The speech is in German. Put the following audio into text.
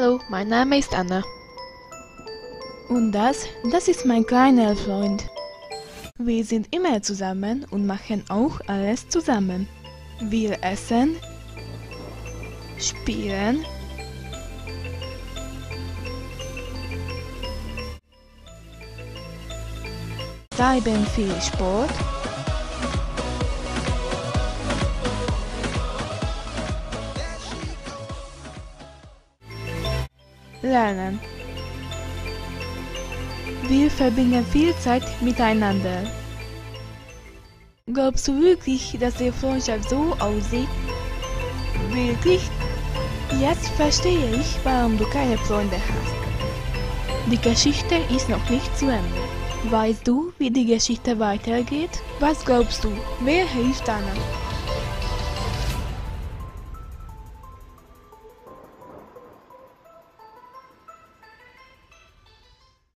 Hallo, mein Name ist Anna. Und das, das ist mein kleiner Freund. Wir sind immer zusammen und machen auch alles zusammen. Wir essen, spielen, treiben viel Sport, lernen. Wir verbringen viel Zeit miteinander. Glaubst du wirklich, dass die Freundschaft so aussieht? Wirklich? Jetzt verstehe ich, warum du keine Freunde hast. Die Geschichte ist noch nicht zu Ende. Weißt du, wie die Geschichte weitergeht? Was glaubst du? Wer hilft Anna?